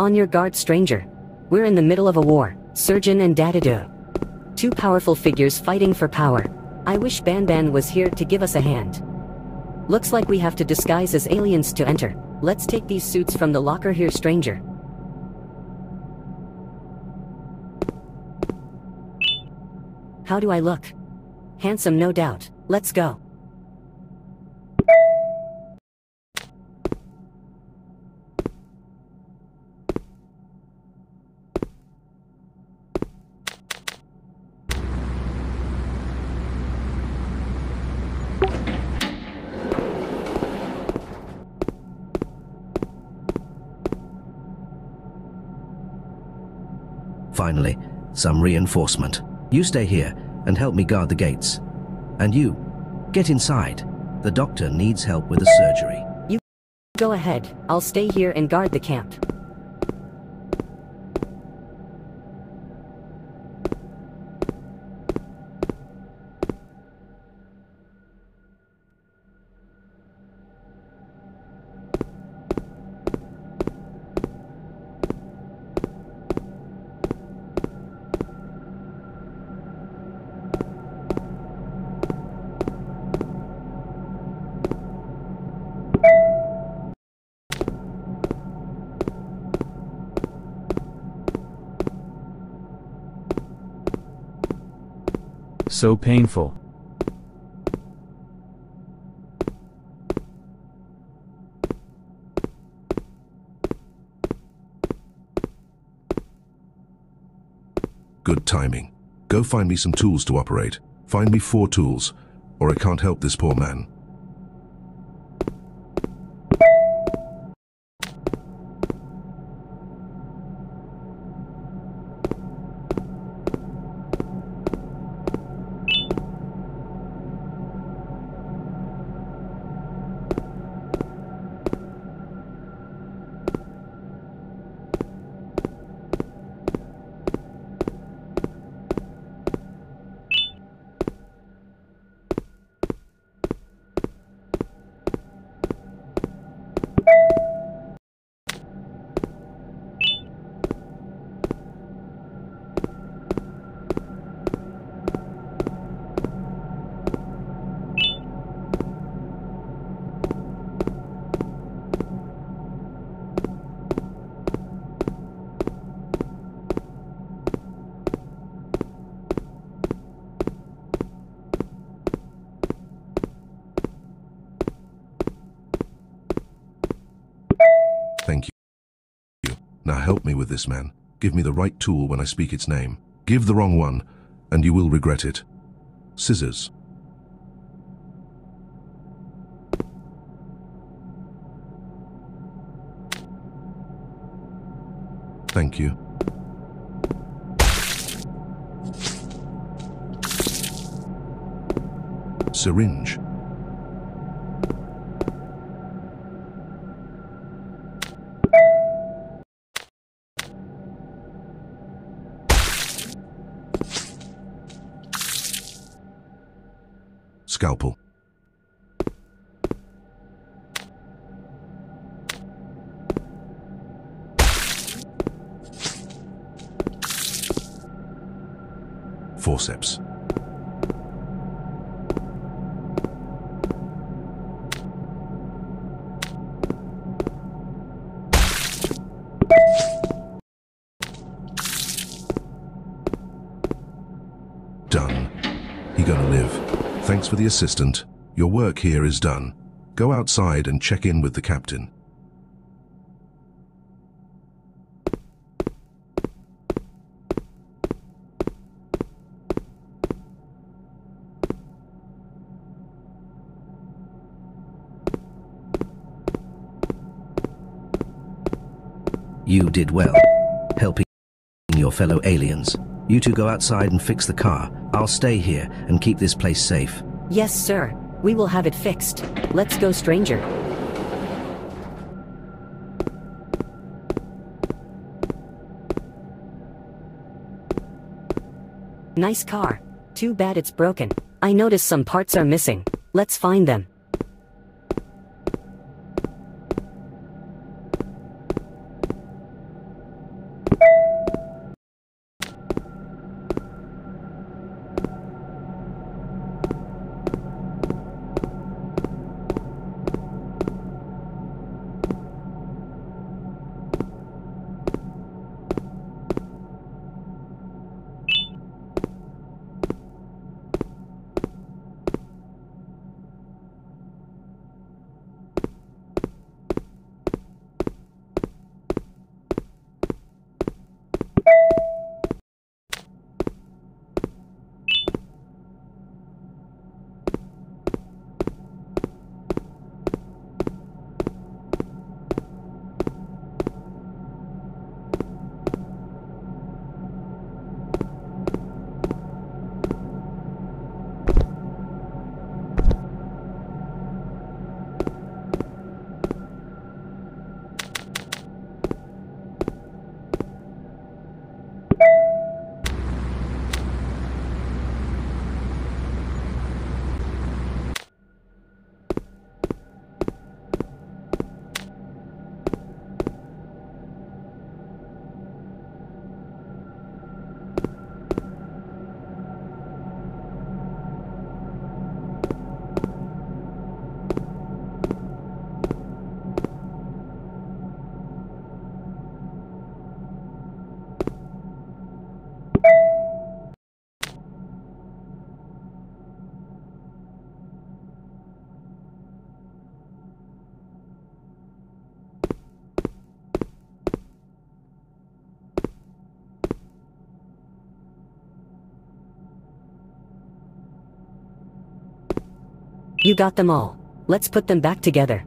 On your guard, stranger. We're in the middle of a war. Surgeon and Dadado. Two powerful figures fighting for power. I wish Ban Ban was here to give us a hand. Looks like we have to disguise as aliens to enter. Let's take these suits from the locker here, stranger. How do I look? Handsome, no doubt. Let's go. Finally, some reinforcement. You stay here and help me guard the gates. And you, get inside. The doctor needs help with a surgery. You go ahead, I'll stay here and guard the camp. So painful. Good timing. Go find me some tools to operate. Find me four tools, or I can't help this poor man. Now help me with this man. Give me the right tool when I speak its name. Give the wrong one, and you will regret it. Scissors. Thank you. Syringe. Scalpel. Forceps. Done. He gonna live. Thanks for the assistant. Your work here is done. Go outside and check in with the captain. You did well, helping your fellow aliens. You two go outside and fix the car. I'll stay here and keep this place safe. Yes, sir. We will have it fixed. Let's go, stranger. Nice car. Too bad it's broken. I notice some parts are missing. Let's find them. You got them all. Let's put them back together.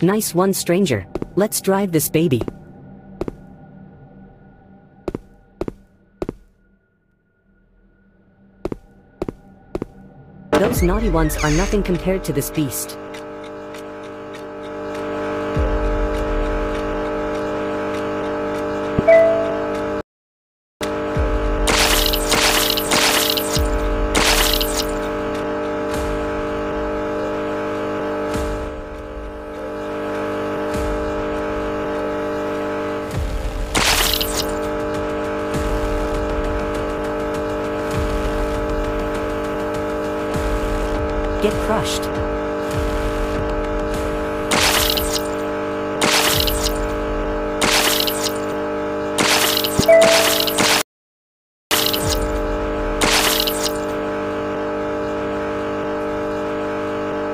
Nice one stranger. Let's drive this baby. Those naughty ones are nothing compared to this beast. Get crushed.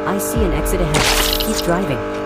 I see an exit ahead. Keep driving.